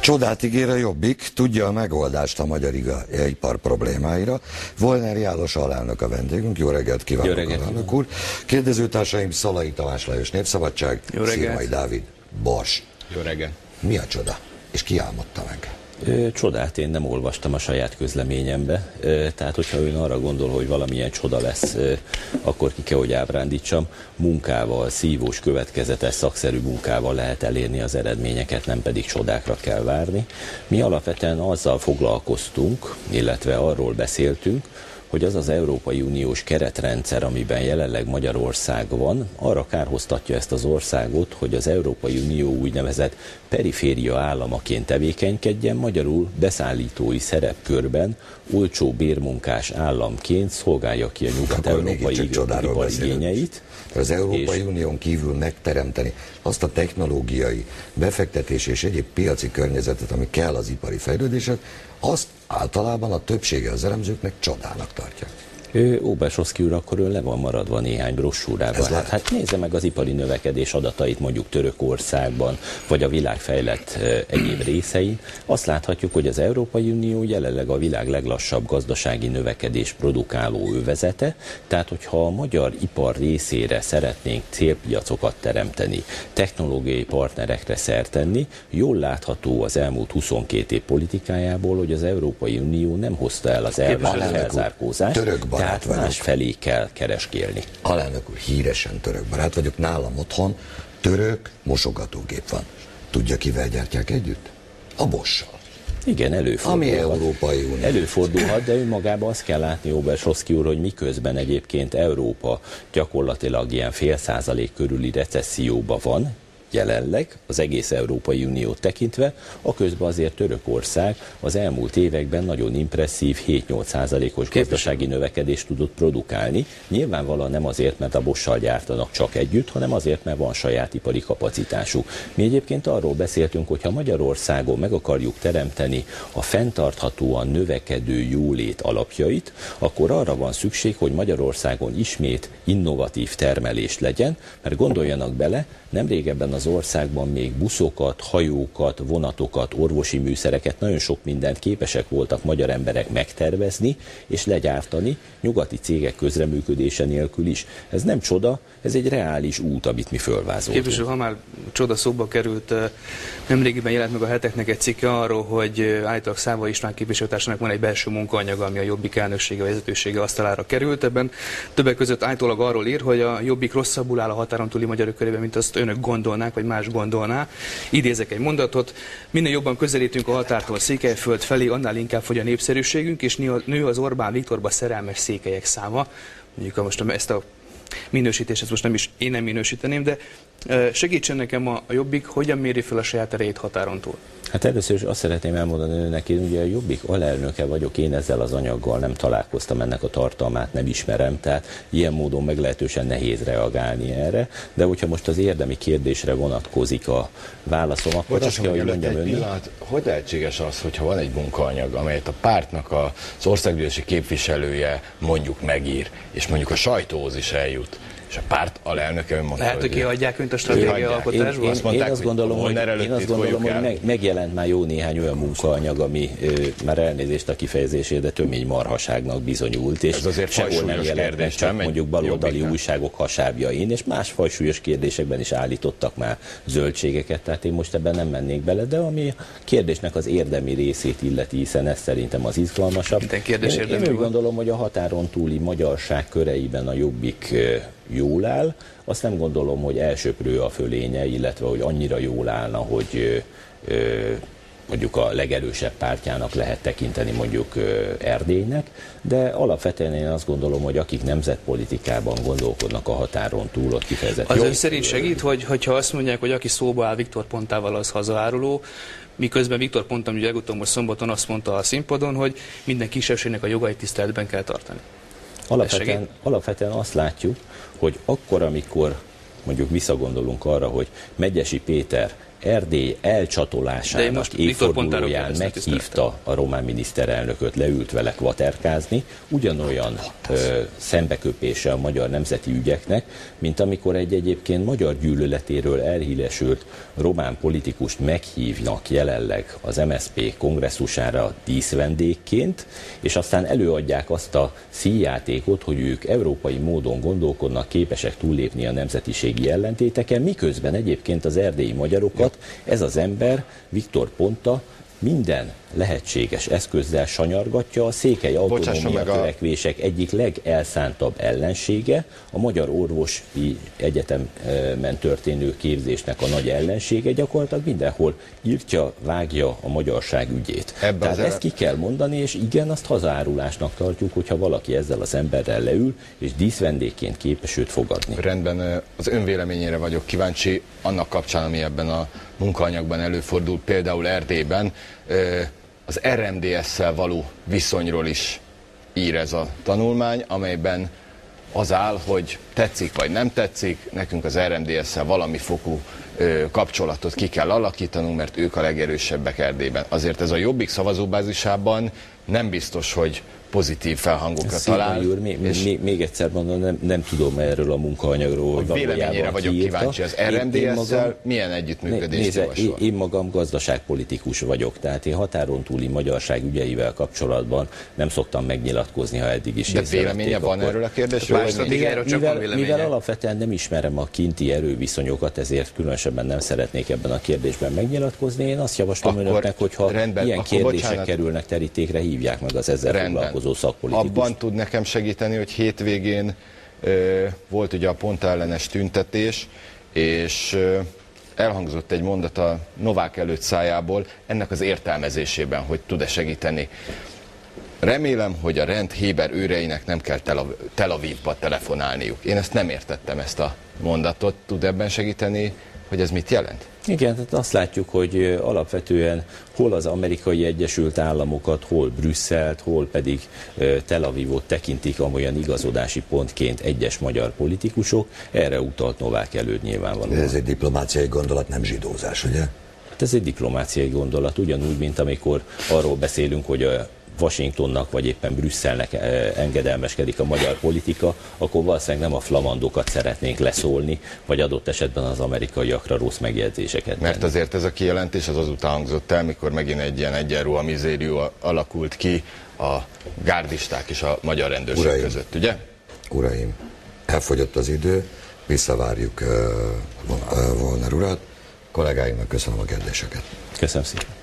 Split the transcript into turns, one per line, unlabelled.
Csodát ígér a Jobbik, tudja a megoldást a magyar ipar problémáira. Volner János alelnök a vendégünk. Jó reggelt kívánok, Jó reggelt, alelnök úr. Kérdezőtársaim Szalai Tamás Lajos Népszabadság, Szirmai Dávid Bors.
Jó reggelt.
Mi a csoda? És ki álmodta meg?
Csodát én nem olvastam a saját közleményembe, tehát hogyha ön arra gondol, hogy valamilyen csoda lesz, akkor ki kell, hogy ábrándítsam. Munkával, szívós, következetes, szakszerű munkával lehet elérni az eredményeket, nem pedig csodákra kell várni. Mi alapvetően azzal foglalkoztunk, illetve arról beszéltünk, hogy az az Európai Uniós keretrendszer, amiben jelenleg Magyarország van, arra kárhoztatja ezt az országot, hogy az Európai Unió úgynevezett periféria államaként tevékenykedjen, magyarul beszállítói szerepkörben olcsó bérmunkás államként szolgálja ki a nyugat-európai ipari igényeit.
Az Európai és... Unión kívül megteremteni azt a technológiai, befektetés és egyéb piaci környezetet, ami kell az ipari fejlődéshez, azt általában a többsége az elemzőknek csodának tartja.
Óbesoszki úr, akkor ön le van maradva néhány brossúrában. Hát, hát nézze meg az ipari növekedés adatait mondjuk Törökországban, vagy a világ fejlett egyéb részein. Azt láthatjuk, hogy az Európai Unió jelenleg a világ leglassabb gazdasági növekedés produkáló övezete, tehát hogyha a magyar ipar részére szeretnénk célpiacokat teremteni, technológiai partnerekre szertenni, jól látható az elmúlt 22 év politikájából, hogy az Európai Unió nem hozta el az elvárt felzárkózást tehát vagyok. felé kell kereskélni.
Alelnök úr, híresen török barát vagyok, nálam otthon török mosogatógép van. Tudja, kivel gyártják együtt? A Bossal.
Igen, előfordulhat.
Ami Európai Unió.
Előfordulhat, de önmagában azt kell látni, Obersoszki úr, hogy miközben egyébként Európa gyakorlatilag ilyen fél százalék körüli recesszióba van, jelenleg az egész Európai Uniót tekintve, a közben azért Törökország az elmúlt években nagyon impresszív 7-8 százalékos gazdasági növekedést tudott produkálni. Nyilvánvalóan nem azért, mert a bossal gyártanak csak együtt, hanem azért, mert van saját ipari kapacitásuk. Mi egyébként arról beszéltünk, hogy ha Magyarországon meg akarjuk teremteni a fenntarthatóan növekedő jólét alapjait, akkor arra van szükség, hogy Magyarországon ismét innovatív termelést legyen, mert gondoljanak bele, nem régebben az országban még buszokat, hajókat, vonatokat, orvosi műszereket, nagyon sok mindent képesek voltak magyar emberek megtervezni és legyártani, nyugati cégek közreműködése nélkül is. Ez nem csoda, ez egy reális út, amit mi fölvázoltunk.
Képviselő, ha már csoda szóba került, nemrégiben jelent meg a heteknek egy cikke arról, hogy állítólag Száva István képviselőtársának van egy belső munkaanyaga, ami a Jobbik elnöksége vezetősége asztalára került. Ebben többek között állítólag arról ír, hogy a Jobbik rosszabbul áll a határon túli magyarok körében, mint azt önök gondolnák, vagy más gondolná. Idézek egy mondatot, minél jobban közelítünk a határtól Székelyföld felé, annál inkább fogy a népszerűségünk, és nő az Orbán Viktorba szerelmes székelyek száma. Mondjuk most ezt a minősítést, ezt most nem is én nem minősíteném, de segítsen nekem a, a Jobbik, hogyan méri fel a saját erejét határon túl.
Hát először is azt szeretném elmondani önnek, én ugye a Jobbik alelnöke vagyok, én ezzel az anyaggal nem találkoztam, ennek a tartalmát nem ismerem, tehát ilyen módon meglehetősen nehéz reagálni erre, de hogyha most az érdemi kérdésre vonatkozik a válaszom, akkor Bocsás, azt kell, hogy mondjam önni. Pillanat,
hogy lehetséges az, hogyha van egy munkaanyag, amelyet a pártnak az országgyűlési képviselője mondjuk megír, és mondjuk a sajtóhoz is eljut, период. És a párt alelnöke
önmondta, Lehet, hogy kihagyják önt a stratégia alkotásból?
Én, én, én, azt gondolom, hogy, én azt gondolom, hogy meg, megjelent már jó néhány olyan munkaanyag, ami ö, már elnézést a kifejezését, de tömény marhaságnak bizonyult, és Ez azért sehol nem jelent meg, csak nem mondjuk baloldali jobbiknak. újságok hasábjain, és más fajsúlyos kérdésekben is állítottak már zöldségeket, tehát én most ebben nem mennék bele, de ami a kérdésnek az érdemi részét illeti, hiszen ez szerintem az izgalmasabb. én, én úgy gondolom, hogy a határon túli magyarság köreiben a jobbik jól áll, azt nem gondolom, hogy elsőprő a fölénye, illetve hogy annyira jól állna, hogy mondjuk a legerősebb pártjának lehet tekinteni mondjuk Erdélynek, de alapvetően én azt gondolom, hogy akik nemzetpolitikában gondolkodnak a határon túl, ott kifejezetten.
Az ön szerint segít, hogy, hogyha azt mondják, hogy aki szóba áll Viktor Pontával, az hazaáruló, miközben Viktor Pontam, ugye legutóbb most szombaton azt mondta a színpadon, hogy minden kisebbségnek a jogait tiszteletben kell tartani.
Alapvetően, alapvetően azt látjuk, hogy akkor, amikor mondjuk visszagondolunk arra, hogy Megyesi Péter Erdély elcsatolásának évfordulóján meghívta a román miniszterelnököt, leült vele kvaterkázni, ugyanolyan ö, szembeköpése a magyar nemzeti ügyeknek, mint amikor egy egyébként magyar gyűlöletéről elhíresült román politikust meghívnak jelenleg az MSZP kongresszusára díszvendégként, és aztán előadják azt a színjátékot, hogy ők európai módon gondolkodnak, képesek túllépni a nemzetiségi ellentéteken, miközben egyébként az erdélyi magyarokat ez az ember, Viktor Ponta, minden lehetséges eszközzel sanyargatja a székely autonómia törekvések a... egyik legelszántabb ellensége, a Magyar Orvosi Egyetemen történő képzésnek a nagy ellensége, gyakorlatilag mindenhol írtja, vágja a magyarság ügyét. Ebben Tehát ezt ki kell mondani, és igen, azt hazárulásnak tartjuk, hogyha valaki ezzel az emberrel leül, és díszvendégként képes őt fogadni.
Rendben, az önvéleményére vagyok kíváncsi, annak kapcsán, ami ebben a munkaanyagban előfordul, például Erdélyben, az RMDS-szel való viszonyról is ír ez a tanulmány, amelyben az áll, hogy tetszik vagy nem tetszik, nekünk az RMDS-szel valami fokú kapcsolatot ki kell alakítanunk, mert ők a legerősebbek Erdélyben. Azért ez a jobbik szavazóbázisában nem biztos, hogy pozitív felhangokra Szépen talál.
Úr, még, és még, még egyszer mondom, nem, nem tudom erről a munkaanyagról, hogy
véleményére vagyok kiírta. kíváncsi. Az RMDS-szel milyen együttműködést nézze,
én, én magam gazdaságpolitikus vagyok, tehát én határon túli magyarság ügyeivel kapcsolatban nem szoktam megnyilatkozni, ha eddig is
De véleménye van akkor, erről a kérdésről?
Mivel, mivel, mivel alapvetően nem ismerem a kinti erőviszonyokat, ezért különösebben nem szeretnék ebben a kérdésben megnyilatkozni. Én azt javaslom akkor önöknek, hogyha rendben, ilyen kérdések bocsánat. kerülnek terítékre, hívják meg az ezzel rendben foglalkozó szakpolitikus.
Abban tud nekem segíteni, hogy hétvégén ö, volt ugye a pont ellenes tüntetés, és ö, elhangzott egy mondat a Novák előtt szájából, ennek az értelmezésében, hogy tud-e segíteni. Remélem, hogy a rend Héber őreinek nem kell Tel Avivba telefonálniuk. Én ezt nem értettem, ezt a mondatot. Tud ebben segíteni, hogy ez mit jelent?
Igen, tehát azt látjuk, hogy alapvetően hol az amerikai Egyesült Államokat, hol Brüsszelt, hol pedig Tel Avivot tekintik amolyan igazodási pontként egyes magyar politikusok. Erre utalt Novák előtt nyilvánvalóan.
Ez egy diplomáciai gondolat, nem zsidózás, ugye?
Hát ez egy diplomáciai gondolat, ugyanúgy, mint amikor arról beszélünk, hogy a Washingtonnak vagy éppen Brüsszelnek eh, engedelmeskedik a magyar politika, akkor valószínűleg nem a flamandokat szeretnénk leszólni, vagy adott esetben az amerikaiakra rossz megjegyzéseket.
Tenni. Mert azért ez a kijelentés az azután hangzott el, mikor megint egy ilyen egyenruha mizérió alakult ki a gárdisták és a magyar rendőrség Uraim, között, ugye?
Uraim, elfogyott az idő, visszavárjuk uh, Volner urat. Kollégáimnak köszönöm a kérdéseket.
Köszönöm szépen.